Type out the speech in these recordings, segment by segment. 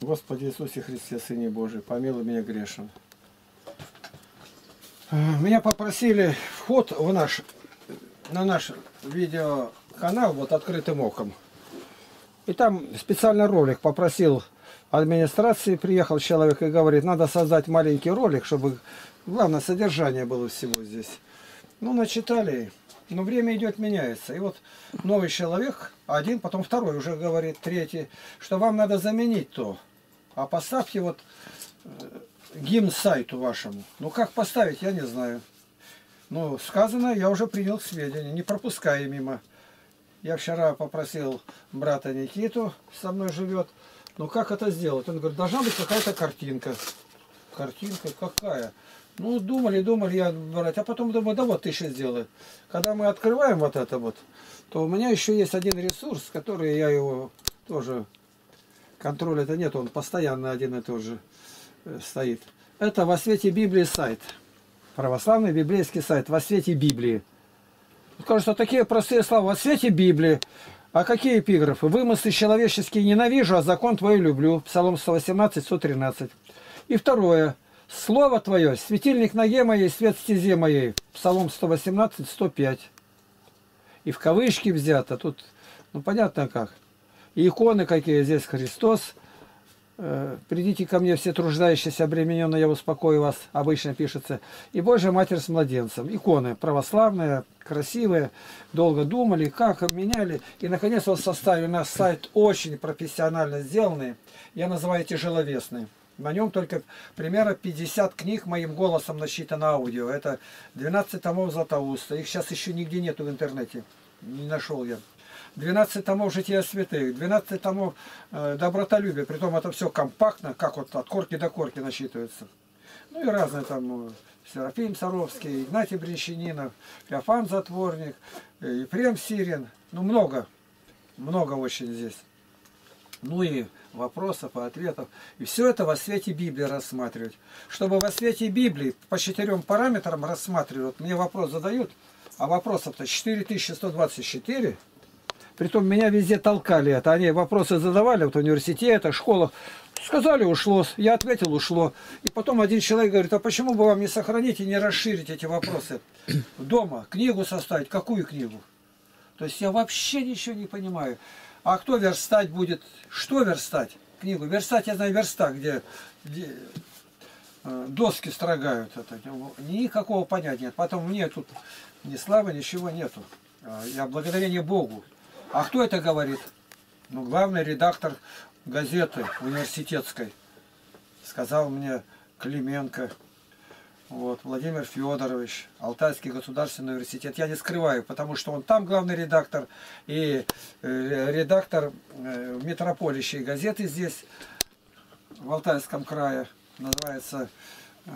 Господи Иисусе Христе, Сыне Божий, помилуй меня грешен. Э, Меня попросили вход в наш, на наш видеоканал вот открытым оком. И там специальный ролик попросил администрации, приехал человек и говорит, надо создать маленький ролик, чтобы главное содержание было всего здесь. Ну, начитали, но время идет, меняется. И вот новый человек, один, потом второй уже говорит, третий, что вам надо заменить то. А поставьте вот э, гимн сайту вашему. Ну, как поставить, я не знаю. Ну, сказано, я уже принял к сведению, не пропуская мимо. Я вчера попросил брата Никиту, со мной живет, ну как это сделать? Он говорит, должна быть какая-то картинка. Картинка какая? Ну, думали, думали, я брать, а потом думаю, да вот ты еще сделай. Когда мы открываем вот это вот, то у меня еще есть один ресурс, который я его тоже, контроль это нет, он постоянно один и тот же э, стоит. Это во свете Библии сайт. Православный библейский сайт во свете Библии. Кажется, такие простые слова. Во свете Библии. А какие эпиграфы? Вымыслы человеческие ненавижу, а закон твой люблю. Псалом 118, 113. И второе. Слово твое, светильник ноге моей, свет стезе моей. Псалом 118, 105. И в кавычки взято. Тут, ну понятно как. Иконы какие здесь Христос. Э, Придите ко мне все труждающиеся, обремененные, я успокою вас, обычно пишется. И Божья Матерь с младенцем. Иконы православные, красивые, долго думали, как меняли. И, наконец, вот составили у нас сайт очень профессионально сделанный. Я называю тяжеловесный. На нем только примерно 50 книг моим голосом насчитано аудио. Это 12 томов Златоуста. Их сейчас еще нигде нету в интернете. Не нашел я. 12 томов жития святых, 12 томов э, добротолюбия. Притом это все компактно, как вот от корки до корки насчитывается. Ну и разные там э, Серафим Саровский, Игнатий Брещанинов, Феофан Затворник, э, Ефрем Сирин. Ну много, много очень здесь. Ну и вопросов и ответов. И все это во свете Библии рассматривать. Чтобы во свете Библии по четырем параметрам рассматривать, мне вопрос задают, а вопросов-то 4124, Притом меня везде толкали это. Они вопросы задавали вот в университетах, школах. Сказали, ушло. Я ответил, ушло. И потом один человек говорит, а почему бы вам не сохранить и не расширить эти вопросы? Дома книгу составить. Какую книгу? То есть я вообще ничего не понимаю. А кто верстать будет? Что верстать? Книгу. Верстать, я знаю, верстак, где, где э, доски строгают. Это. Никакого понятия нет. Потом мне тут ни славы, ничего нету. А Я благодарение Богу. А кто это говорит? Ну, главный редактор газеты университетской. Сказал мне Клименко. Вот, Владимир Федорович, Алтайский государственный университет. Я не скрываю, потому что он там главный редактор и э, редактор э, метрополищей газеты здесь, в Алтайском крае. Называется э,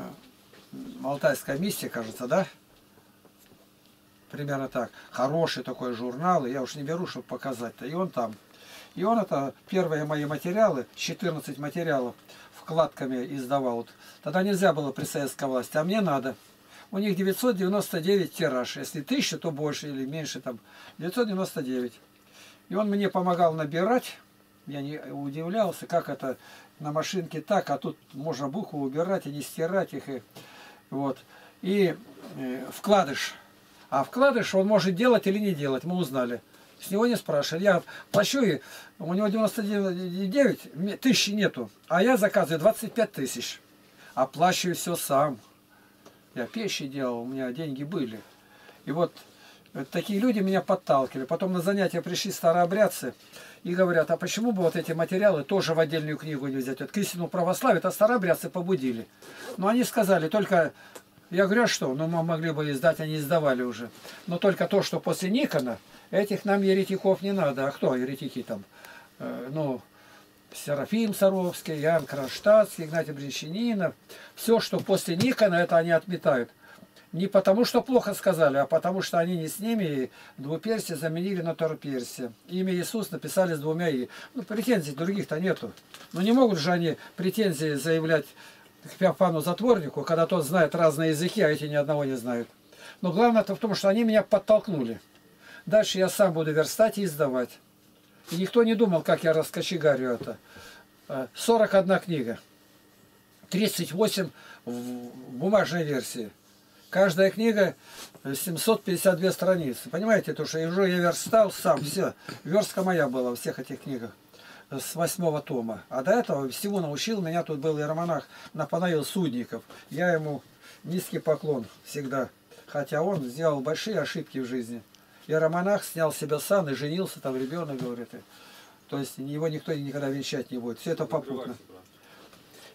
Алтайская миссия, кажется, да? Примерно так. Хороший такой журнал, я уж не беру, чтобы показать-то. И он там. И он это, первые мои материалы, 14 материалов, вкладками издавал. Вот. Тогда нельзя было при советской власти, а мне надо. У них 999 тираж. Если 1000, то больше или меньше там. 999. И он мне помогал набирать. Я не удивлялся, как это на машинке так, а тут можно буквы убирать и не стирать их. И, вот. и э, вкладыш а вкладыш он может делать или не делать, мы узнали. С него не спрашивали. Я плачу, и у него 99 тысяч нету, а я заказываю 25 тысяч. Оплачиваю все сам. Я печи делал, у меня деньги были. И вот э, такие люди меня подталкивали. Потом на занятия пришли старообрядцы и говорят, а почему бы вот эти материалы тоже в отдельную книгу не взять? Вот к истину православия, это старообрядцы побудили. Но они сказали, только я говорю, а что? Ну, мы могли бы издать, они издавали уже. Но только то, что после Никона, этих нам еретиков не надо. А кто еретики там? Э, ну, Серафим Саровский, Ян Кронштадтский, Игнатий Бринщининов. Все, что после Никона, это они отметают. Не потому, что плохо сказали, а потому, что они не с ними и двуперсие заменили на торперсие. Имя Иисус написали с двумя «и». Ну, претензий других-то нету. Но не могут же они претензии заявлять к Феофану Затворнику, когда тот знает разные языки, а эти ни одного не знают. Но главное-то в том, что они меня подтолкнули. Дальше я сам буду верстать и издавать. И никто не думал, как я раскочегарю это. э, 41 книга. 38 в бумажной версии. Каждая книга 752 страницы. Понимаете, то, что уже я верстал сам, все. Верстка моя была во всех этих книгах с восьмого тома. А до этого всего научил меня, тут был иеромонах Напанаил Судников. Я ему низкий поклон всегда. Хотя он сделал большие ошибки в жизни. Иеромонах снял себя сан и женился, там ребенок, говорит. То есть его никто никогда венчать не будет. Все это попутно.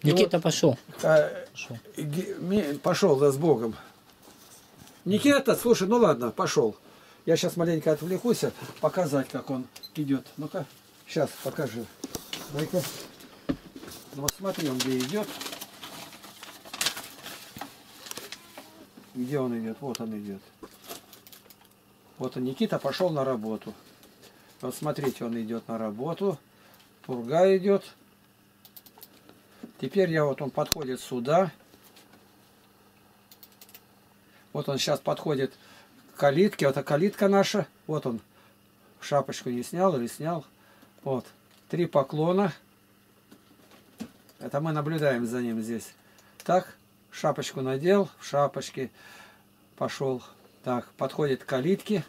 Никита пошел. А, Пошел. Пошел, да, с Богом. Никита, слушай, ну ладно, пошел. Я сейчас маленько отвлекусь, показать, как он идет. Ну-ка, сейчас покажи. Дай-ка. Ну вот смотри, где идет. Где он идет? Вот он идет. Вот он, Никита пошел на работу. Вот смотрите, он идет на работу. Пурга идет. Теперь я вот он подходит сюда. Вот он сейчас подходит к калитке. Вот эта калитка наша. Вот он. Шапочку не снял или снял. Вот. Три поклона. Это мы наблюдаем за ним здесь. Так. Шапочку надел. В шапочке пошел. Так. Подходит к калитке.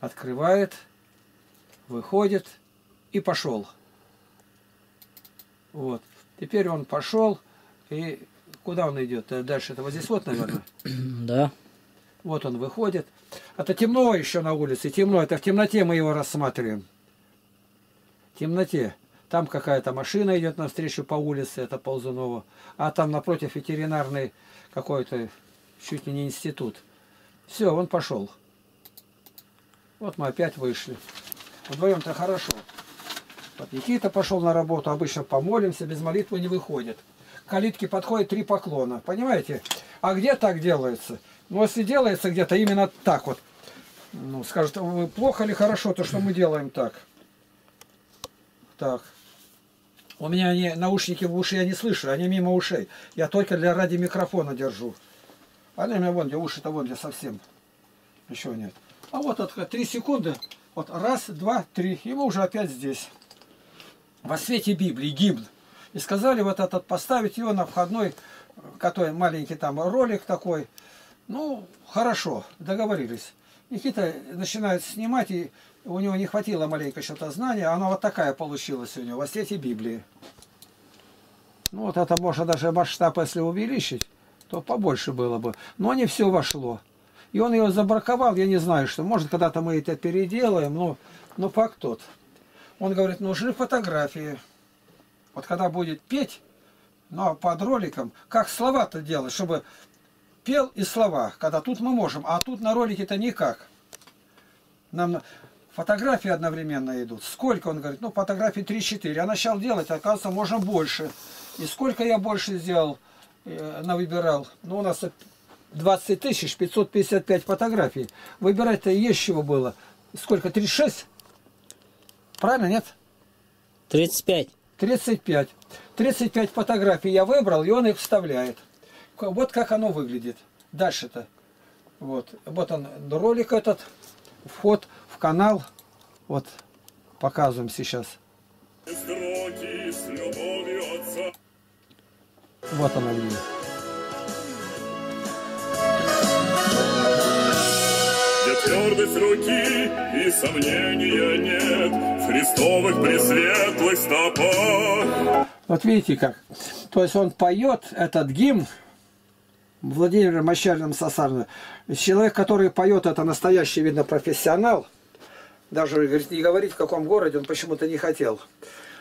Открывает. Выходит. И пошел. Вот. Теперь он пошел. И куда он идет? Э, Дальше это вот здесь вот, наверное. Да. Вот он выходит. Это темно еще на улице, темно. Это в темноте мы его рассматриваем. В темноте. Там какая-то машина идет навстречу по улице, это Ползунова. А там напротив ветеринарный какой-то, чуть ли не институт. Все, он пошел. Вот мы опять вышли. Вдвоем-то хорошо. Вот Никита пошел на работу, обычно помолимся, без молитвы не выходит. К калитке подходит три поклона, понимаете? А где так делается? Ну, если делается где-то именно так вот, ну, скажут, «Вы плохо или хорошо то, что мы делаем так? Так. У меня они, наушники в уши я не слышу, они мимо ушей. Я только для ради микрофона держу. Они у меня вон где, уши-то вон где совсем. Еще нет. А вот это три секунды. Вот раз, два, три. И мы уже опять здесь. Во свете Библии, гимн. И сказали вот этот поставить его на входной, который маленький там ролик такой. Ну, хорошо, договорились. Никита начинает снимать, и у него не хватило маленько что-то знания. Она вот такая получилась у него, во свете Библии. Ну, вот это можно даже масштаб, если увеличить, то побольше было бы. Но не все вошло. И он ее забраковал, я не знаю, что. Может, когда-то мы это переделаем, но, но факт тот. Он говорит, нужны фотографии. Вот когда будет петь, но под роликом, как слова-то делать, чтобы пел и слова, когда тут мы можем, а тут на ролике-то никак. Нам на- фотографии одновременно идут. Сколько, он говорит, ну фотографии 3-4. Я начал делать, оказывается, можно больше. И сколько я больше сделал, э, навыбирал. Ну, у нас 20 тысяч 555 фотографий. Выбирать-то есть чего было. Сколько? 36? Правильно, нет? 35. 35. 35 фотографий я выбрал, и он их вставляет. Вот как оно выглядит. Дальше-то. Вот. Вот он, ролик этот. Вход в канал. Вот. Показываем сейчас. Вот видно. Где твердость руки и сомнения нет В Христовых пресветлых стопах. Вот видите как. То есть он поет этот гимн Владимиром Мощальным Сосарным. Человек, который поет, это настоящий, видно, профессионал. Даже говорит, не говорить, в каком городе, он почему-то не хотел.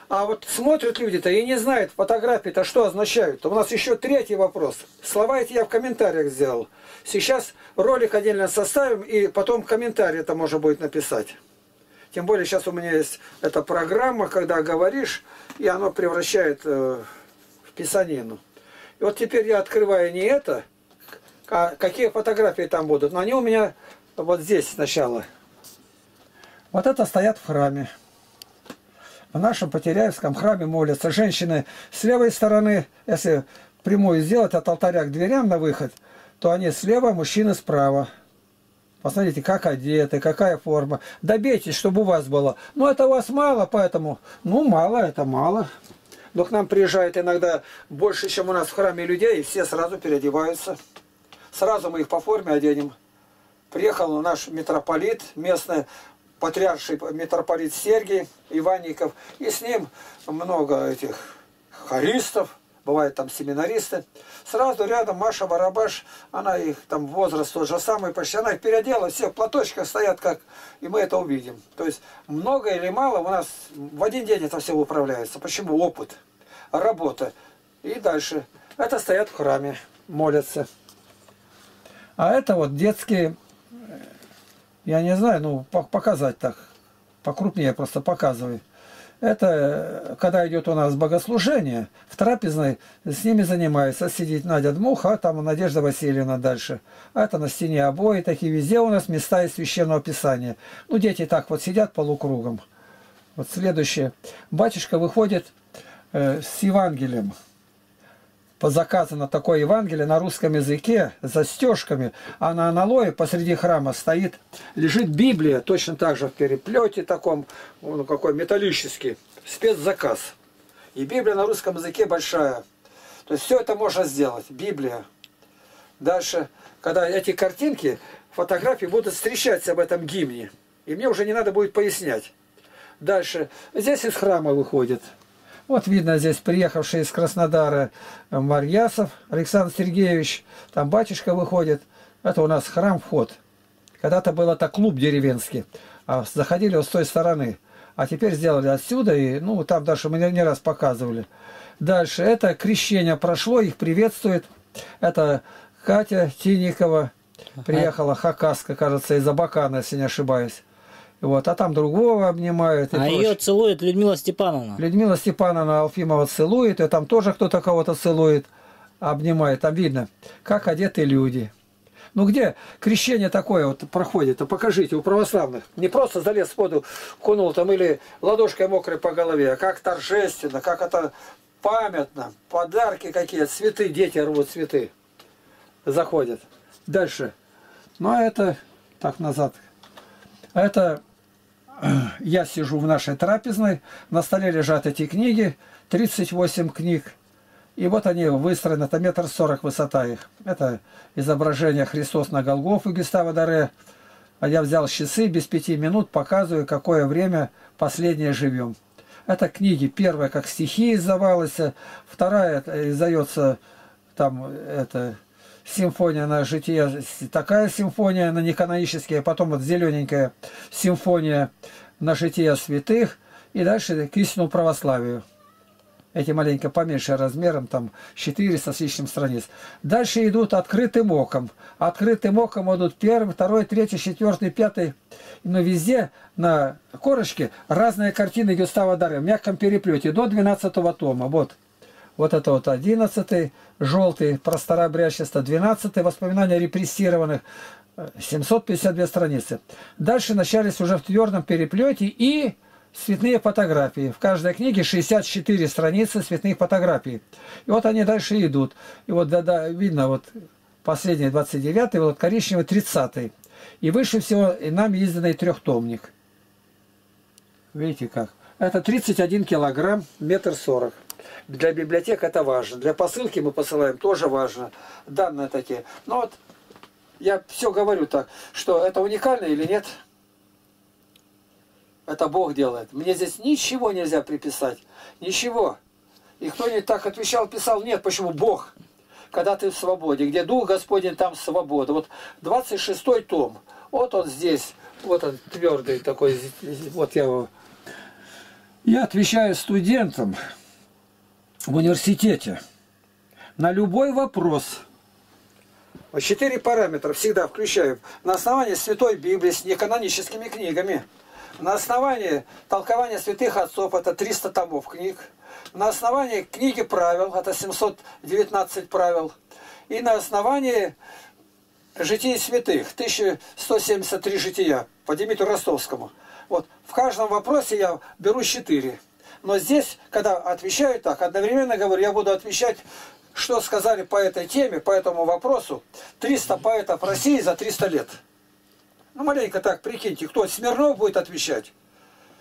А вот смотрят люди-то и не знают фотографии-то, что означают. У нас еще третий вопрос. Слова эти я в комментариях сделал. Сейчас ролик отдельно составим, и потом комментарий это можно будет написать. Тем более сейчас у меня есть эта программа, когда говоришь, и оно превращает э, в писанину. И вот теперь я открываю не это, а какие фотографии там будут. Но они у меня вот здесь сначала. Вот это стоят в храме. В нашем Потеряевском храме молятся. Женщины с левой стороны, если прямую сделать от алтаря к дверям на выход, то они слева, мужчины справа. Посмотрите, как одеты, какая форма. Добейтесь, чтобы у вас было. Ну, это у вас мало, поэтому... Ну, мало, это мало. Но к нам приезжает иногда больше, чем у нас в храме людей, и все сразу переодеваются. Сразу мы их по форме оденем. Приехал наш митрополит, местный патриарший митрополит Сергий Иванников, и с ним много этих хористов, бывают там семинаристы. Сразу рядом Маша Барабаш, она их там возраст тот же самый, почти она их переодела, все в платочках стоят, как, и мы это увидим. То есть много или мало у нас в один день это все управляется. Почему? Опыт, работа. И дальше. Это стоят в храме, молятся. А это вот детские, я не знаю, ну, показать так, покрупнее просто показываю. Это когда идет у нас богослужение, в трапезной с ними занимается, сидит Надя Дмуха, а там Надежда Васильевна дальше. А это на стене обои, такие везде у нас места из Священного Писания. Ну, дети так вот сидят полукругом. Вот следующее. Батюшка выходит э, с Евангелием по заказу на такое Евангелие на русском языке с застежками, а на аналое посреди храма стоит, лежит Библия, точно так же в переплете таком, ну какой металлический, спецзаказ. И Библия на русском языке большая. То есть все это можно сделать, Библия. Дальше, когда эти картинки, фотографии будут встречаться в этом гимне, и мне уже не надо будет пояснять. Дальше, здесь из храма выходит вот видно здесь приехавший из Краснодара Марьясов Александр Сергеевич. Там батюшка выходит. Это у нас храм вход. Когда-то был это клуб деревенский. А заходили вот с той стороны. А теперь сделали отсюда. И ну там даже мы не раз показывали. Дальше. Это крещение прошло. Их приветствует. Это Катя Тиникова. Приехала Хакаска, кажется, из Абакана, если не ошибаюсь. Вот, а там другого обнимают. А ее целует Людмила Степановна. Людмила Степановна Алфимова целует, и там тоже кто-то кого-то целует, обнимает. Там видно, как одеты люди. Ну где крещение такое вот проходит? А покажите у православных. Не просто залез в воду, кунул там или ладошкой мокрой по голове, а как торжественно, как это памятно. Подарки какие, цветы, дети рвут цветы. Заходят. Дальше. Ну а это, так назад. Это я сижу в нашей трапезной, на столе лежат эти книги, 38 книг. И вот они выстроены, это метр сорок высота их. Это изображение Христос на Голгофе Гестава Даре. А я взял часы, без пяти минут показываю, какое время последнее живем. Это книги. Первая, как стихи издавалась, вторая издается там это симфония на житие, такая симфония на неканонические, потом вот зелененькая симфония на житие святых, и дальше к истинному православию. Эти маленько поменьше размером, там 400 с лишним страниц. Дальше идут открытым оком. Открытым оком идут первый, второй, третий, четвертый, пятый. Но везде на корочке разные картины Гюстава Дары в мягком переплете до 12 тома. Вот. Вот это вот 11 желтый, про старообрядчество, 12 воспоминания репрессированных, 752 страницы. Дальше начались уже в твердом переплете и цветные фотографии. В каждой книге 64 страницы цветных фотографий. И вот они дальше идут. И вот да, да, видно, вот последний 29 вот коричневый 30 И выше всего и нам изданный трехтомник. Видите как? Это 31 килограмм, метр сорок. Для библиотек это важно. Для посылки мы посылаем тоже важно. Данные такие. Но вот я все говорю так, что это уникально или нет? Это Бог делает. Мне здесь ничего нельзя приписать. Ничего. И кто-нибудь так отвечал, писал, нет, почему Бог? Когда ты в свободе. Где Дух Господень, там свобода. Вот 26 том. Вот он здесь. Вот он твердый такой. Вот я его. Я отвечаю студентам в университете на любой вопрос. Четыре параметра всегда включаю. На основании Святой Библии с неканоническими книгами. На основании толкования святых отцов, это 300 томов книг. На основании книги правил, это 719 правил. И на основании житий святых, 1173 жития по Димитру Ростовскому. Вот в каждом вопросе я беру четыре. Но здесь, когда отвечаю так, одновременно говорю, я буду отвечать, что сказали по этой теме, по этому вопросу, 300 поэтов России за 300 лет. Ну, маленько так, прикиньте, кто Смирнов будет отвечать?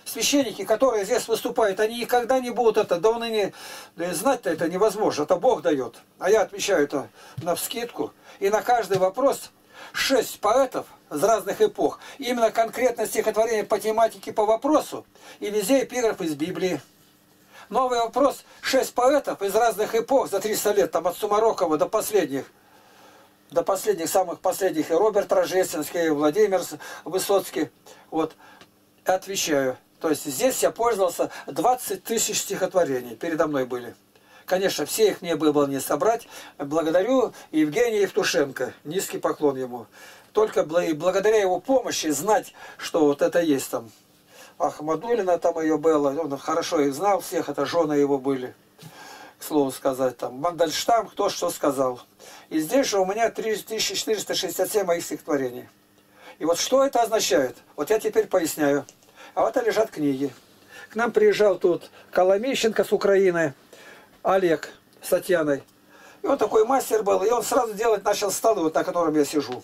священники, которые здесь выступают, они никогда не будут это, да он и не, да и знать-то это невозможно, это Бог дает. А я отвечаю это на вскидку. И на каждый вопрос шесть поэтов из разных эпох, именно конкретно стихотворение по тематике, по вопросу, и везде эпиграф из Библии. Новый вопрос. Шесть поэтов из разных эпох за 300 лет, там от Сумарокова до последних, до последних, самых последних, и Роберт Рожественский, и Владимир Высоцкий. Вот, отвечаю. То есть здесь я пользовался 20 тысяч стихотворений, передо мной были. Конечно, все их мне было не собрать. Благодарю Евгения Евтушенко. Низкий поклон ему. Только благодаря его помощи знать, что вот это есть там. Ахмадулина там ее было. Он хорошо их знал всех. Это жены его были. К слову сказать. Там Мандельштам, кто что сказал. И здесь же у меня 3467 моих стихотворений. И вот что это означает? Вот я теперь поясняю. А вот это лежат книги. К нам приезжал тут Коломейщенко с Украины. Олег с Татьяной. И он такой мастер был, и он сразу делать начал столы, вот на котором я сижу.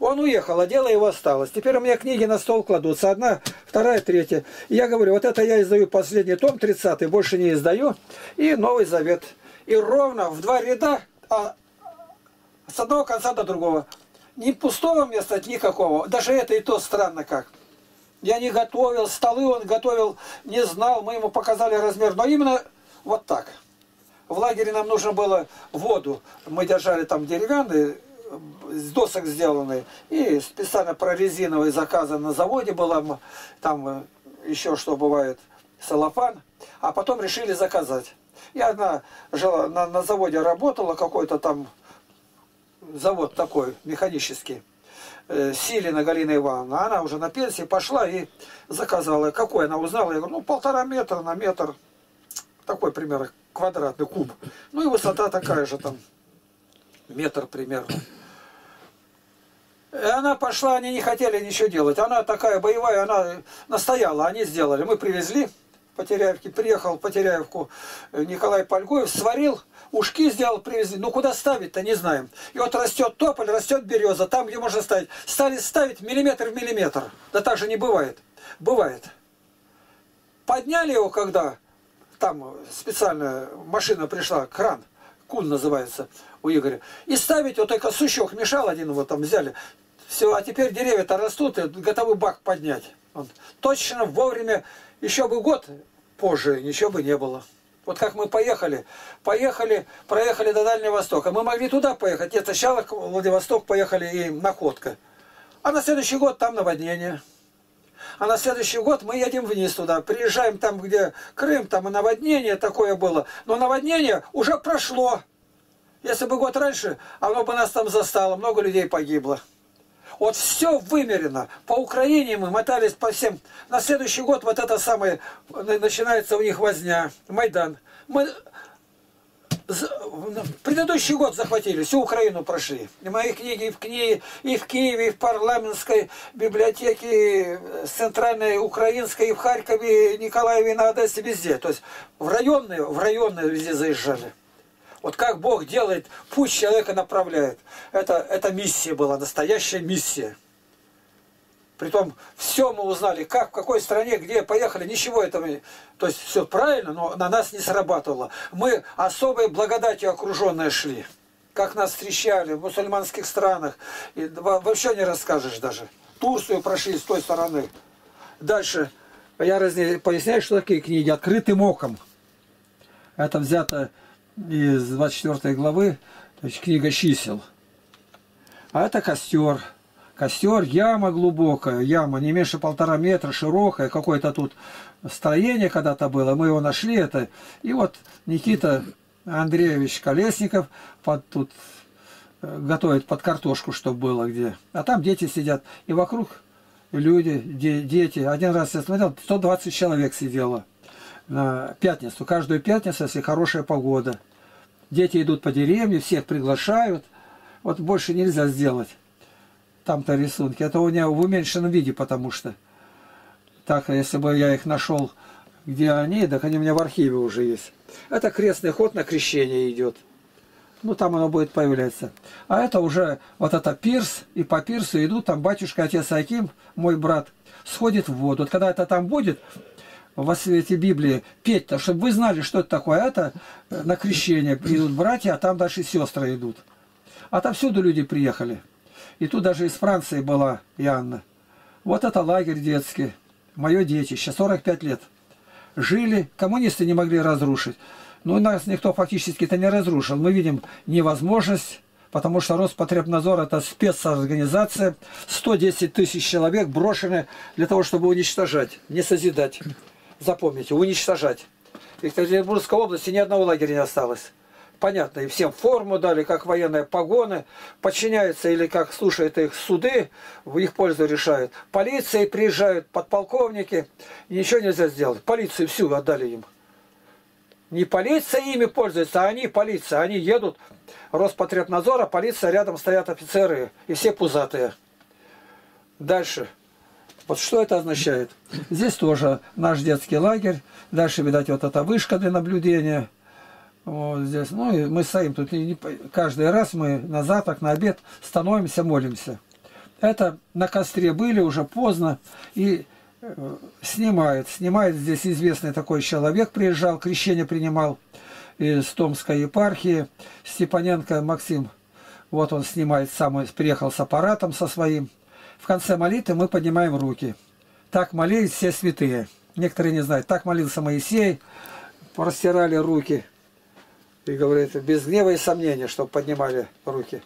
Он уехал, а дело его осталось. Теперь у меня книги на стол кладутся. Одна, вторая, третья. И я говорю, вот это я издаю последний том, 30 больше не издаю. И Новый Завет. И ровно в два ряда, а с одного конца до другого. Ни пустого места никакого. Даже это и то странно как. Я не готовил, столы он готовил, не знал, мы ему показали размер. Но именно вот так. В лагере нам нужно было воду. Мы держали там деревянные, с досок сделанные. И специально прорезиновый заказан на заводе была. Там э, еще что бывает, салофан. А потом решили заказать. И одна жила, на, на заводе работала, какой-то там завод такой, механический. Э, Силина Галина Ивановна. Она уже на пенсии пошла и заказала. Какой она узнала? Я говорю, ну полтора метра на метр. Такой примерно квадратный куб. Ну и высота такая же там, метр примерно. И она пошла, они не хотели ничего делать. Она такая боевая, она настояла, они сделали. Мы привезли по Теряевке, приехал по Теряевку Николай Польгоев, сварил, ушки сделал, привезли. Ну куда ставить-то, не знаем. И вот растет тополь, растет береза, там, где можно ставить. Стали ставить миллиметр в миллиметр. Да так же не бывает. Бывает. Подняли его когда, там специальная машина пришла, кран, кун называется у Игоря, и ставить вот только сучок мешал один, вот там взяли, все, а теперь деревья-то растут, и готовы бак поднять. Он точно вовремя, еще бы год позже, ничего бы не было. Вот как мы поехали, поехали, проехали до Дальнего Востока. Мы могли туда поехать, нет, сначала в Владивосток поехали и Находка. А на следующий год там наводнение. А на следующий год мы едем вниз туда, приезжаем там, где Крым, там и наводнение такое было. Но наводнение уже прошло. Если бы год раньше, оно бы нас там застало, много людей погибло. Вот все вымерено. По Украине мы мотались по всем. На следующий год вот это самое, начинается у них возня, Майдан. Мы предыдущий год захватили, всю Украину прошли. И мои книги и в книге, и в Киеве, и в парламентской библиотеке, центральной украинской, и в Харькове, Николаеве, и на Одессе, везде. То есть в районные, в районные везде заезжали. Вот как Бог делает, путь человека направляет. Это, это миссия была, настоящая миссия. Притом все мы узнали, как, в какой стране, где поехали, ничего этого. То есть все правильно, но на нас не срабатывало. Мы особой благодатью окруженные шли. Как нас встречали в мусульманских странах. И вообще не расскажешь даже. Турцию прошли с той стороны. Дальше я разне... поясняю, что такие книги. Открытым оком. Это взято из 24 главы, значит, книга чисел. А это костер. Костер, яма глубокая, яма не меньше полтора метра, широкая, какое-то тут строение когда-то было, мы его нашли это. И вот Никита Андреевич Колесников под, тут э, готовит под картошку, чтобы было где. А там дети сидят, и вокруг люди, де, дети. Один раз я смотрел, 120 человек сидело на пятницу. Каждую пятницу, если хорошая погода. Дети идут по деревне, всех приглашают. Вот больше нельзя сделать там-то рисунки. Это у меня в уменьшенном виде, потому что так, если бы я их нашел, где они, так они у меня в архиве уже есть. Это крестный ход на крещение идет. Ну, там оно будет появляться. А это уже вот это пирс, и по пирсу идут, там батюшка, отец Аким, мой брат, сходит в воду. Вот когда это там будет, во свете Библии петь-то, чтобы вы знали, что это такое. А Это э, на крещение придут братья, а там дальше сестры идут. Отовсюду люди приехали. И тут даже из Франции была Иоанна. Вот это лагерь детский. Мое детище, 45 лет. Жили, коммунисты не могли разрушить. Но нас никто фактически-то не разрушил. Мы видим невозможность, потому что Роспотребнадзор это спецорганизация. 110 тысяч человек брошены для того, чтобы уничтожать, не созидать. Запомните, уничтожать. В Екатеринбургской области ни одного лагеря не осталось. Понятно, и всем форму дали, как военные погоны, подчиняются или как слушают их суды, в их пользу решают. Полиции приезжают, подполковники, ничего нельзя сделать. Полицию всю отдали им. Не полиция ими пользуется, а они полиция. Они едут, Роспотребнадзора, полиция, рядом стоят офицеры и все пузатые. Дальше. Вот что это означает? Здесь тоже наш детский лагерь. Дальше, видать, вот эта вышка для наблюдения. Вот здесь. Ну, и мы стоим тут. И каждый раз мы на завтрак, на обед становимся, молимся. Это на костре были, уже поздно. И э, снимает. Снимает здесь известный такой человек приезжал, крещение принимал из Томской епархии. Степаненко Максим. Вот он снимает сам, приехал с аппаратом со своим. В конце молитвы мы поднимаем руки. Так молились все святые. Некоторые не знают. Так молился Моисей. Простирали руки. И говорит, без гнева и сомнения, чтобы поднимали руки.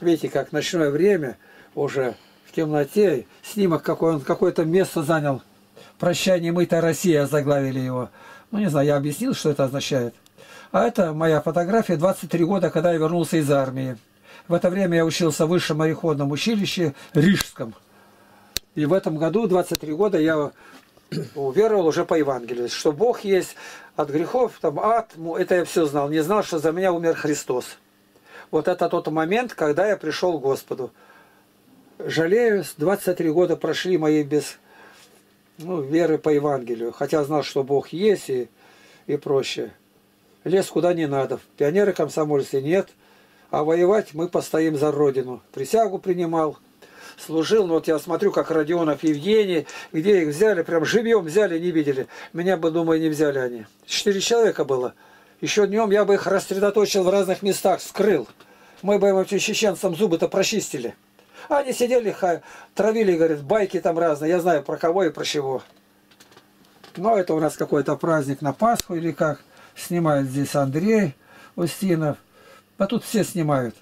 Видите, как ночное время, уже в темноте, снимок какой он какое-то место занял. «Прощай, немытая Россия» заглавили его. Ну, не знаю, я объяснил, что это означает. А это моя фотография 23 года, когда я вернулся из армии. В это время я учился в высшем мореходном училище Рижском. И в этом году, 23 года, я уверовал уже по Евангелию, что Бог есть от грехов, там ад, это я все знал. Не знал, что за меня умер Христос. Вот это тот момент, когда я пришел к Господу. Жалею, 23 года прошли мои без ну, веры по Евангелию. Хотя знал, что Бог есть и, и прочее. Лез куда не надо. Пионеры комсомольцы нет. А воевать мы постоим за Родину. Присягу принимал, служил. Ну, вот я смотрю, как Родионов Евгений, где их взяли, прям живьем взяли, не видели. Меня бы, думаю, не взяли они. Четыре человека было. Еще днем я бы их рассредоточил в разных местах, скрыл. Мы бы им этим чеченцам зубы-то прочистили. Они сидели, ха- травили, говорят, байки там разные. Я знаю про кого и про чего. Но это у нас какой-то праздник на Пасху или как. Снимает здесь Андрей Устинов. А тут все снимают.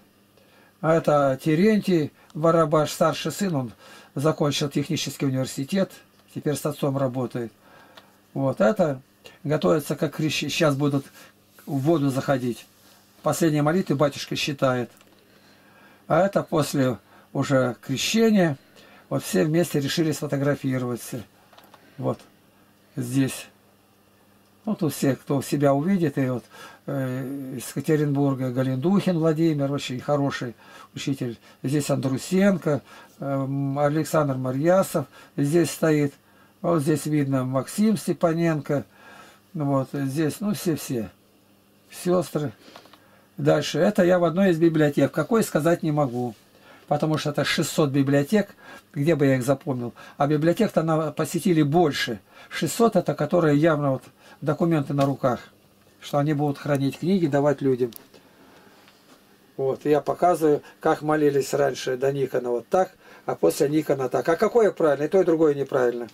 А это Терентий Барабаш, старший сын, он закончил технический университет, теперь с отцом работает. Вот это готовится как крещи. Сейчас будут в воду заходить. Последние молитвы батюшка считает. А это после уже крещения. Вот все вместе решили сфотографироваться. Вот здесь. Ну, тут все, кто себя увидит, и вот э, из Екатеринбурга Галиндухин Владимир, очень хороший учитель. Здесь Андрусенко, эм, Александр Марьясов здесь стоит. Вот здесь видно Максим Степаненко. Ну Вот здесь, ну, все-все. Сестры. Дальше. Это я в одной из библиотек. Какой сказать не могу. Потому что это 600 библиотек, где бы я их запомнил. А библиотек-то посетили больше. 600 это которые явно вот документы на руках. Что они будут хранить книги, давать людям. Вот, я показываю, как молились раньше до Никона вот так, а после Никона так. А какое правильно? И то, и другое неправильно.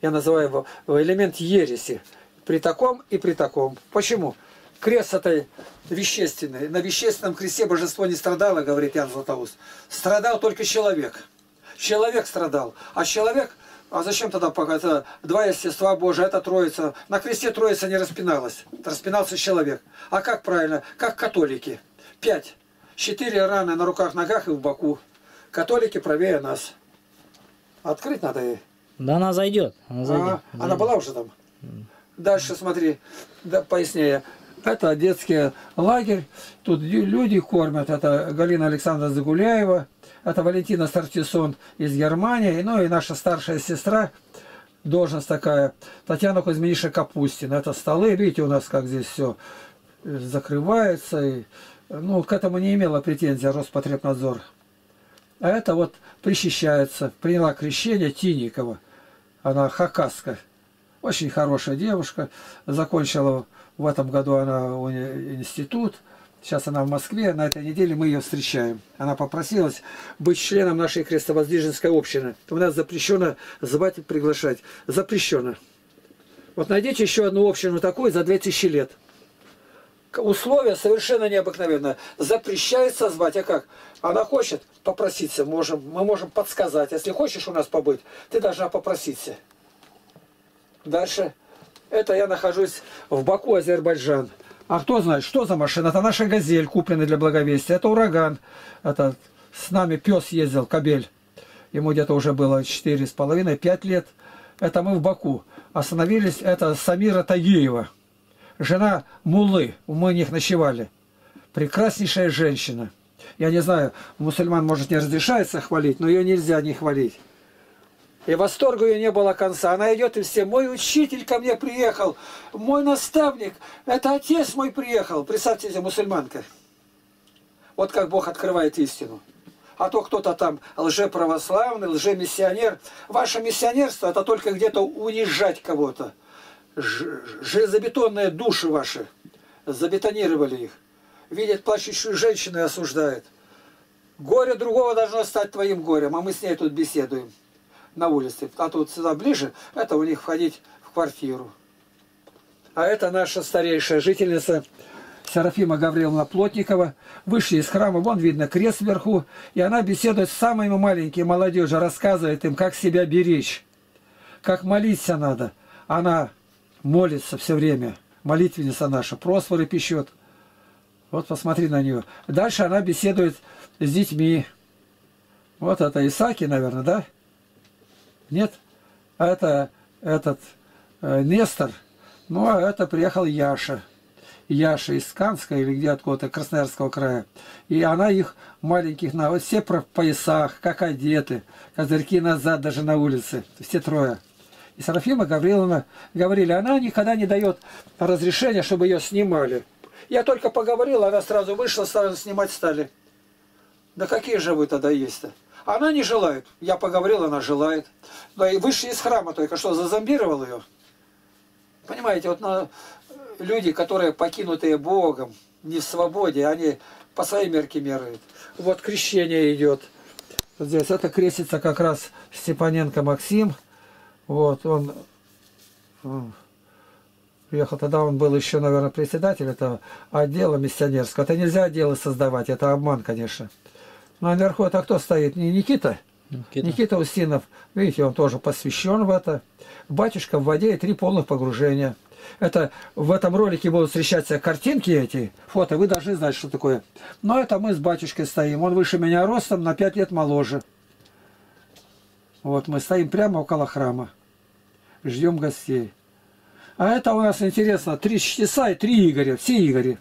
Я называю его элемент ереси. При таком и при таком. Почему? Крест этой вещественный. На вещественном кресте божество не страдало, говорит Ян Златоуст. Страдал только человек. Человек страдал. А человек, а зачем тогда показать два естества Божия, это троица. На кресте троица не распиналась. Распинался человек. А как правильно? Как католики. Пять. Четыре раны на руках, ногах и в боку. Католики правее нас. Открыть надо ей. Да она зайдет. Она зайдет. А, она Зайдет. была уже там. Дальше смотри, да, пояснее. Это детский лагерь. Тут лю- люди кормят. Это Галина Александровна Загуляева. Это Валентина Сартисон из Германии. Ну и наша старшая сестра, должность такая, Татьяна Кузьминиша Капустина. Это столы. Видите, у нас как здесь все закрывается. И, ну, к этому не имела претензий Роспотребнадзор. А это вот причащается. Приняла крещение Тиникова. Она хакасска. Очень хорошая девушка. Закончила в этом году она институт. Сейчас она в Москве. На этой неделе мы ее встречаем. Она попросилась быть членом нашей крестовоздвиженской общины. У нас запрещено звать и приглашать. Запрещено. Вот найдите еще одну общину такую за 2000 лет. Условия совершенно необыкновенные. Запрещается звать, а как? Она хочет попроситься, можем, мы можем подсказать. Если хочешь у нас побыть, ты должна попроситься. Дальше. Это я нахожусь в Баку, Азербайджан. А кто знает, что за машина? Это наша «Газель», купленная для благовестия. Это «Ураган». Это с нами пес ездил, кабель. Ему где-то уже было 4,5-5 лет. Это мы в Баку. Остановились, это Самира Тагиева. Жена Муллы. Мы у них ночевали. Прекраснейшая женщина. Я не знаю, мусульман, может, не разрешается хвалить, но ее нельзя не хвалить. И восторгу ее не было конца. Она идет и все. Мой учитель ко мне приехал. Мой наставник. Это отец мой приехал. Представьте себе, мусульманка. Вот как Бог открывает истину. А то кто-то там лжеправославный, лжемиссионер. Ваше миссионерство это только где-то унижать кого-то. Железобетонные души ваши. Забетонировали их. Видят плачущую женщину и осуждают. Горе другого должно стать твоим горем, а мы с ней тут беседуем на улице. А тут сюда ближе, это у них входить в квартиру. А это наша старейшая жительница Серафима Гавриловна Плотникова. Вышли из храма, вон видно крест вверху. И она беседует с самыми маленькими молодежью, рассказывает им, как себя беречь, как молиться надо. Она молится все время. Молитвенница наша, просфоры пищет. Вот посмотри на нее. Дальше она беседует с детьми. Вот это Исаки, наверное, да? Нет? А это этот э, Нестор. Ну, а это приехал Яша. Яша из Канска или где откуда-то, Красноярского края. И она их маленьких, на, все в поясах, как одеты, козырьки назад даже на улице. Все трое. И Серафима Гавриловна говорили, она никогда не дает разрешения, чтобы ее снимали. Я только поговорил, она сразу вышла, сразу снимать стали. Да какие же вы тогда есть-то? Она не желает. Я поговорил, она желает. Да и вышли из храма только что, зазомбировал ее. Понимаете, вот на, люди, которые покинутые Богом, не в свободе, они по своей мерке меряют. Вот крещение идет. Здесь это крестится как раз Степаненко Максим. Вот он, приехал тогда, он был еще, наверное, председатель этого отдела миссионерского. Это нельзя отделы создавать, это обман, конечно. Ну, а наверху это кто стоит? Не Никита? Никита. Никита Устинов, видите, он тоже посвящен в это. Батюшка в воде и три полных погружения. Это в этом ролике будут встречаться картинки эти, фото, вы должны знать, что такое. Но это мы с батюшкой стоим. Он выше меня ростом, на пять лет моложе. Вот мы стоим прямо около храма. Ждем гостей. А это у нас интересно, три чтеса и три Игоря, все Игори.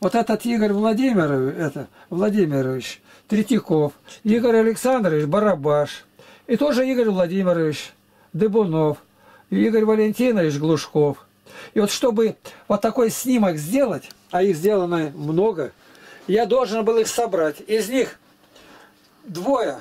Вот этот Игорь Владимирович, это Владимирович Третьяков, Игорь Александрович Барабаш, и тоже Игорь Владимирович Дыбунов, и Игорь Валентинович Глушков. И вот чтобы вот такой снимок сделать, а их сделано много, я должен был их собрать. Из них двое,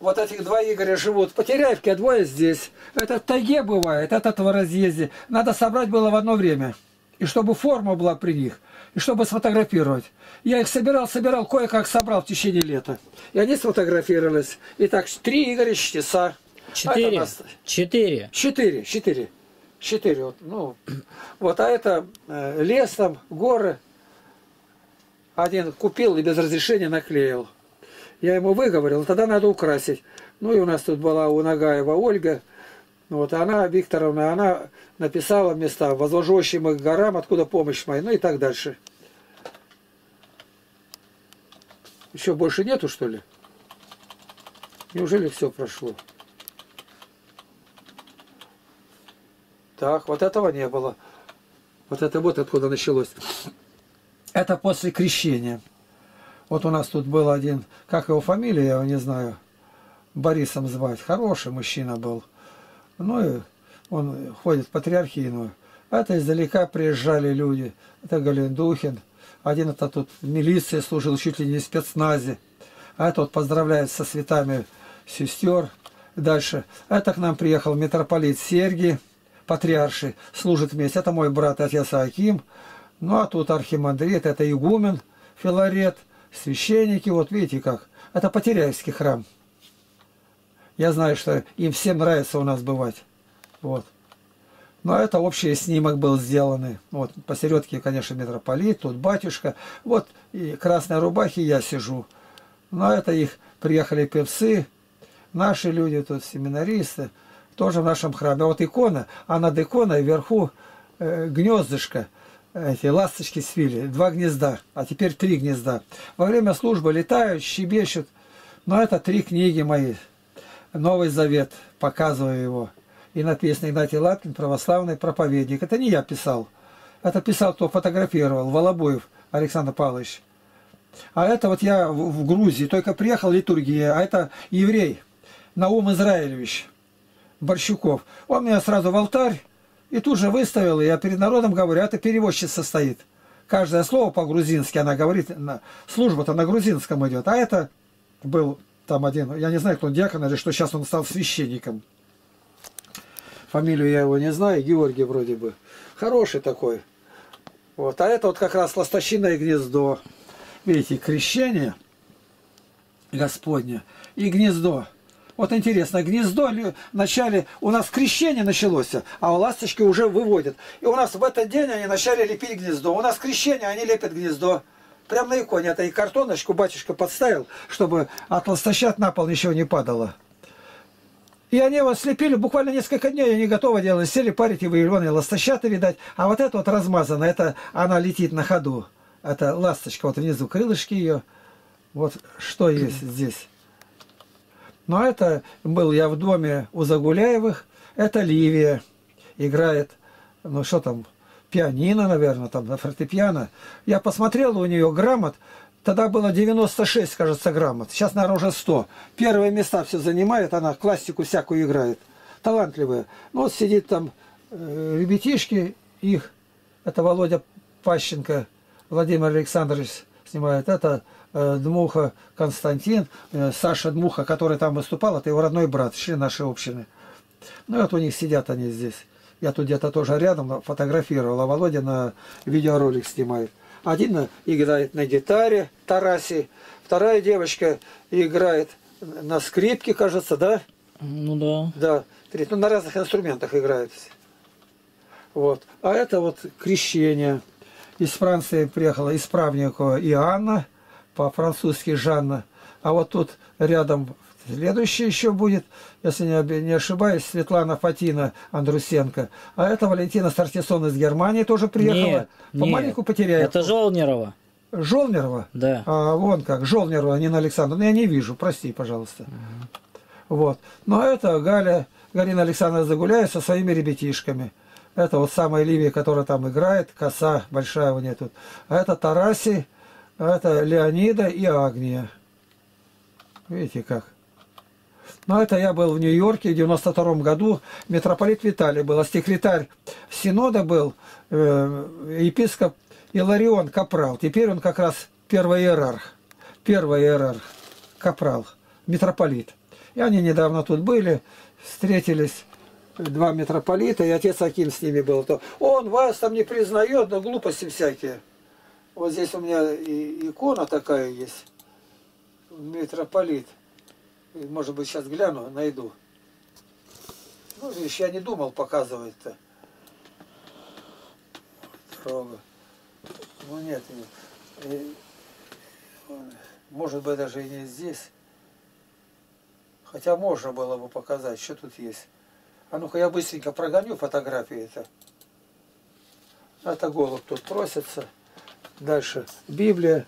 вот этих два Игоря живут в Потеряевке, а двое здесь. Это в тайге бывает, этот в разъезде. Надо собрать было в одно время. И чтобы форма была при них, и чтобы сфотографировать. Я их собирал, собирал, кое-как собрал в течение лета. И они сфотографировались. Итак, три Игоря Чтеса. Четыре. нас- Четыре. Четыре, четыре. Четыре, вот, ну, вот, а это э, лес там, горы. Один купил и без разрешения наклеил. Я ему выговорил, тогда надо украсить. Ну и у нас тут была у Нагаева Ольга, вот, она, Викторовна, она написала места, возложившим их горам, откуда помощь моя, ну и так дальше. Еще больше нету, что ли? Неужели все прошло? Так, вот этого не было. Вот это вот откуда началось. Это после крещения. Вот у нас тут был один, как его фамилия, я не знаю, Борисом звать. Хороший мужчина был. Ну и он ходит в патриархийную. А это издалека приезжали люди. Это Галендухин. Один это тут в милиции служил, чуть ли не в спецназе. А это вот поздравляет со цветами сестер. Дальше. Это к нам приехал митрополит Сергий. патриарши служат вместе. Это мой брат, отец Аким. Ну, а тут архимандрит, это игумен Филарет, священники, вот видите как. Это Потеряевский храм. Я знаю, что им всем нравится у нас бывать. Вот. Но это общий снимок был сделанный. Вот посередке, конечно, митрополит, тут батюшка. Вот и красной рубахи я сижу. Но это их приехали певцы, наши люди тут, семинаристы, тоже в нашем храме. Вот икона, а над иконой вверху э, гнездышко, эти ласточки свили, два гнезда, а теперь три гнезда. Во время службы летают, щебечут. Но это три книги мои. Новый Завет, показываю его и написано Игнатий Лапкин, православный проповедник. Это не я писал. Это писал, кто фотографировал, Волобуев Александр Павлович. А это вот я в Грузии, только приехал литургия, а это еврей, Наум Израилевич Борщуков. Он меня сразу в алтарь и тут же выставил, и я перед народом говорю, это переводчица стоит. Каждое слово по-грузински она говорит, служба-то на грузинском идет. А это был там один, я не знаю, кто он диакон или что, сейчас он стал священником фамилию я его не знаю, Георгий вроде бы. Хороший такой. Вот. А это вот как раз ластощиное гнездо. Видите, крещение Господне и гнездо. Вот интересно, гнездо вначале у нас крещение началось, а у ласточки уже выводят. И у нас в этот день они начали лепить гнездо. У нас крещение, они лепят гнездо. Прямо на иконе. Это и картоночку батюшка подставил, чтобы от ластощат на пол ничего не падало. И они его слепили буквально несколько дней, они готовы делать. Сели парить его ильоны, ластощата, видать. А вот это вот размазано, это она летит на ходу. Это ласточка, вот внизу крылышки ее. Вот что есть здесь. Но это был я в доме у Загуляевых. Это Ливия играет, ну что там, пианино, наверное, там на фортепиано. Я посмотрел у нее грамот, Тогда было 96, кажется, грамот. Сейчас, наверное, уже 100. Первые места все занимает, она классику всякую играет. Талантливая. Ну, вот сидит там э, ребятишки, их, это Володя Пащенко, Владимир Александрович снимает. Это э, Дмуха Константин, э, Саша Дмуха, который там выступал, это его родной брат, член нашей общины. Ну, вот у них сидят они здесь. Я тут где-то тоже рядом фотографировал, а Володя на видеоролик снимает. Один играет на гитаре, Тараси, вторая девочка играет на скрипке, кажется, да? Ну да. Да, треть, ну на разных инструментах играют. Вот. А это вот крещение. Из Франции приехала исправникова Иоанна, по-французски Жанна. А вот тут рядом Следующий еще будет, если не, ошибаюсь, Светлана Фатина Андрусенко. А это Валентина Стартисон из Германии тоже приехала. По маленькую потеряю. Это Жолнерова. Жолнерова? Да. А, вон как, Жолнерова, Нина Александровна. Ну, я не вижу, прости, пожалуйста. Угу. Вот. Но это Галя, Галина Александровна Загуляя со своими ребятишками. Это вот самая Ливия, которая там играет, коса большая у нее тут. А это Тараси, а это Леонида и Агния. Видите как? Но это я был в Нью-Йорке в 92 году. Митрополит Виталий был, а секретарь Синода был э, епископ Иларион Капрал. Теперь он как раз первый иерарх. Первый иерарх Капрал, митрополит. И они недавно тут были, встретились два митрополита, и отец Аким с ними был. То он вас там не признает, но глупости всякие. Вот здесь у меня и икона такая есть. Митрополит. Может быть, сейчас гляну, найду. Ну, видишь, я не думал показывать-то. Трогаю. Ну, нет, нет. Может быть, даже и не здесь. Хотя можно было бы показать, что тут есть. А ну-ка, я быстренько прогоню фотографии это. Это голубь тут просится. Дальше Библия.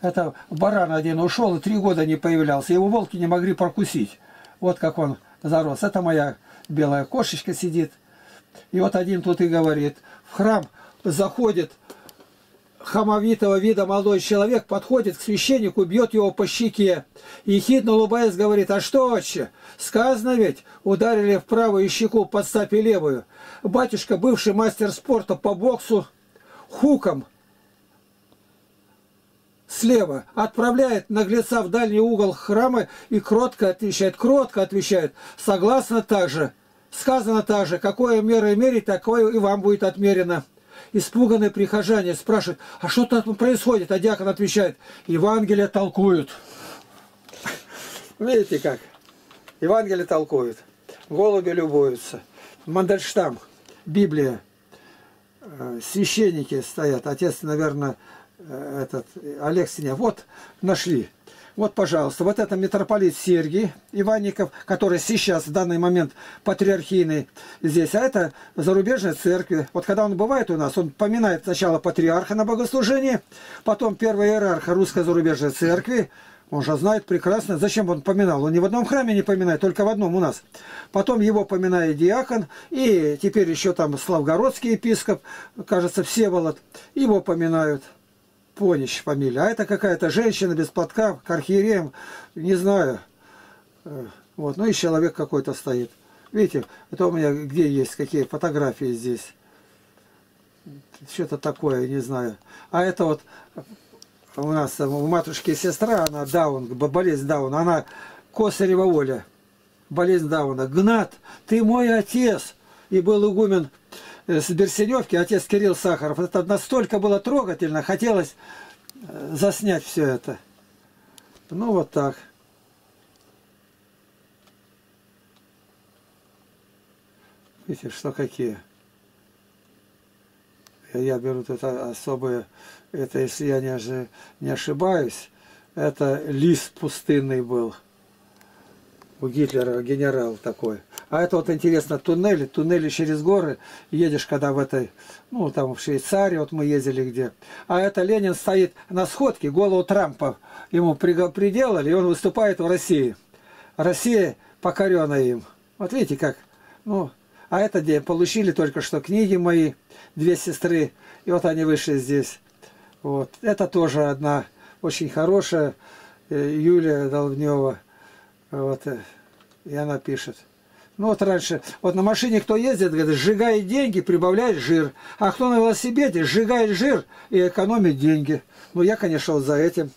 Это баран один ушел и три года не появлялся. Его волки не могли прокусить. Вот как он зарос. Это моя белая кошечка сидит. И вот один тут и говорит, в храм заходит хамовитого вида молодой человек, подходит к священнику, бьет его по щеке. И хитно улыбаясь говорит, а что, отче, сказано ведь, ударили в правую щеку, подставьте левую. Батюшка, бывший мастер спорта по боксу, хуком слева, отправляет наглеца в дальний угол храма и кротко отвечает, кротко отвечает, согласно также Сказано также, какое мерой мерить, такое и вам будет отмерено. Испуганные прихожане спрашивают, а что там происходит? А диакон отвечает, Евангелие толкуют. Видите как? Евангелие толкуют. Голуби любуются. Мандельштам, Библия. Э, Священники стоят. Отец, наверное, этот Олег Синя. Вот нашли. Вот, пожалуйста, вот это митрополит Сергий Иванников, который сейчас в данный момент патриархийный здесь, а это зарубежная церковь. Вот когда он бывает у нас, он поминает сначала патриарха на богослужении, потом первый иерарха русской зарубежной церкви, он же знает прекрасно, зачем он поминал. Он ни в одном храме не поминает, только в одном у нас. Потом его поминает диакон, и теперь еще там Славгородский епископ, кажется, Всеволод, его поминают. Понич фамилия. А это какая-то женщина без платка, к архиереям, не знаю. Э, Вот, ну и человек какой-то стоит. Видите, это у меня где есть, какие фотографии здесь. Что-то такое, не знаю. А это вот у нас там у матушки сестра, она Даун, болезнь Дауна, она Косарева Оля, болезнь Дауна. Гнат, ты мой отец. И был игумен э, с Берсеневки, отец Кирилл Сахаров. Это настолько было трогательно, хотелось э, заснять все это. Ну вот так. Видите, что какие. Я беру тут особые, это если я не, не ошибаюсь, это лист пустынный был. У Гитлера генерал такой. А это вот интересно, туннели, туннели через горы. Едешь, когда в этой, ну, там в Швейцарии, вот мы ездили где. А это Ленин стоит на сходке, голову Трампа ему приделали, и он выступает в России. Россия покоренная им. Вот видите как. Ну, а это где получили только что книги мои, две сестры, и вот они вышли здесь. Вот. Это тоже одна очень хорошая, э, Юлия Долбнева. Вот, э, и она пишет. Ну вот раньше, вот на машине кто ездит, говорит, сжигает деньги, прибавляет жир. А кто на велосипеде, сжигает жир и экономит деньги. Ну я, конечно, вот за этим.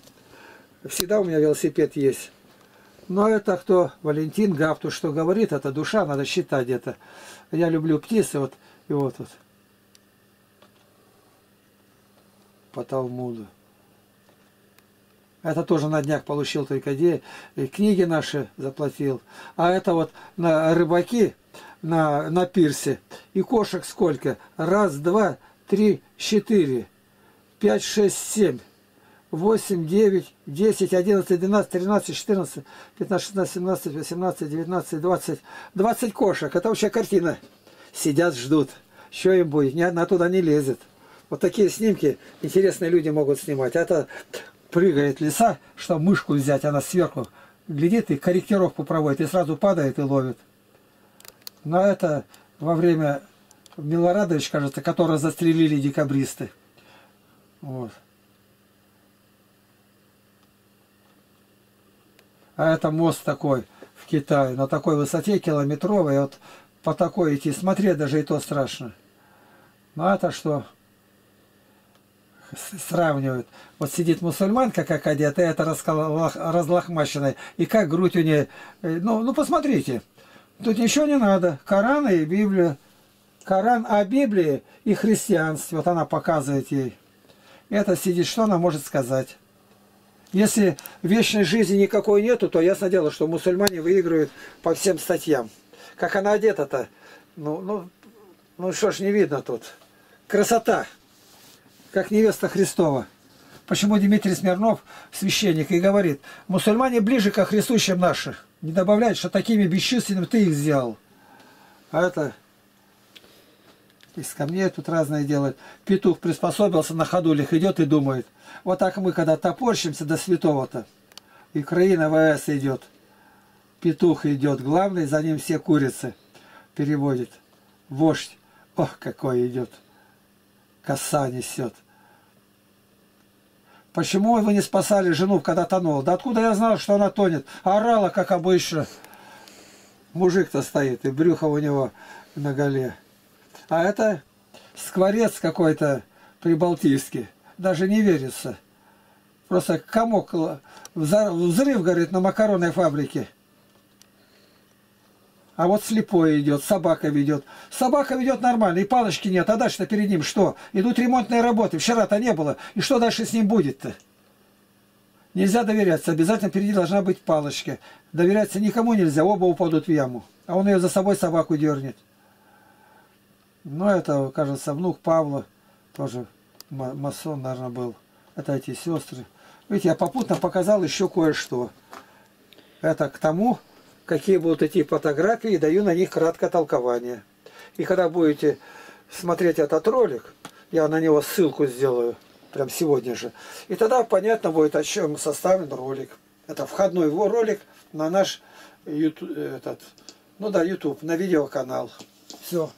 Всегда у меня велосипед есть. Но это кто? Валентин Гафту, что говорит, это душа, надо считать где-то. Я люблю птицы, вот, и вот вот. По Талмуду. Это тоже на днях получил только де, и книги наши заплатил. А это вот на рыбаки на, на пирсе. И кошек сколько? Раз, два, три, четыре, пять, шесть, семь. 8, 9, 10, 11, 12, 13, 14, 15, 16, 17, 18, 19, 20. 20 кошек. Это вообще картина. Сидят, ждут. Что им будет? Ни одна туда не лезет. Вот такие снимки интересные люди могут снимать. Это прыгает лиса, чтобы мышку взять, она сверху глядит и корректировку проводит, и сразу падает и ловит. Но это во время Милорадович, кажется, которого застрелили декабристы. Вот. А это мост такой в Китае, на такой высоте километровой, вот по такой идти, смотреть даже и то страшно. Ну а это что? Сравнивают. Вот сидит мусульманка как одета, это разлохмаченная, и как грудь у нее. Э, Ну, ну посмотрите, тут ничего не надо. Коран и Библия. Коран о Библии и христианстве. Вот она показывает ей. Это сидит, что она может сказать? Если вечной жизни никакой нету, то ясно дело, что мусульмане выигрывают по всем статьям. Как она одета-то? Ну, ну, ну что ж не видно тут. Красота. Как невеста Христова. Почему Дмитрий Смирнов, священник, и говорит, мусульмане ближе ко Христу, чем наши. Не добавляет, что такими бесчувственными ты их сделал. А это из камней тут разное делают. Петух приспособился, на ходулях идет и думает. Вот так мы, когда топорщимся до святого-то, и Украина ВС идет. Петух идет главный, за ним все курицы переводит. Вождь, ох, какой идет. Коса несет. Почему вы не спасали жену, когда тонула? Да откуда я знал, что она тонет? Орала, как обычно. Мужик-то стоит, и брюхо у него на голе. А это скворец какой-то прибалтийский. Даже не верится. Просто комок, вза- взрыв, говорит, на макаронной фабрике. А вот слепой идет, собака ведет. Собака ведет нормально, и палочки нет. А дальше-то перед ним что? Идут ремонтные работы. Вчера-то не было. И что дальше с ним будет-то? Нельзя доверяться. Обязательно впереди должна быть палочка. Доверяться никому нельзя. Оба упадут в яму. А он ее за собой собаку дернет. Ну, это, кажется, внук Павла. Тоже ма- масон, наверное, был. Это эти сестры. Видите, я попутно показал еще кое-что. Это к тому, какие будут эти фотографии, и даю на них краткое толкование. И когда будете смотреть этот ролик, я на него ссылку сделаю, прям сегодня же. И тогда понятно будет, о чем составлен ролик. Это входной его ролик на наш YouTube, этот, ну да, YouTube, на видеоканал. Все.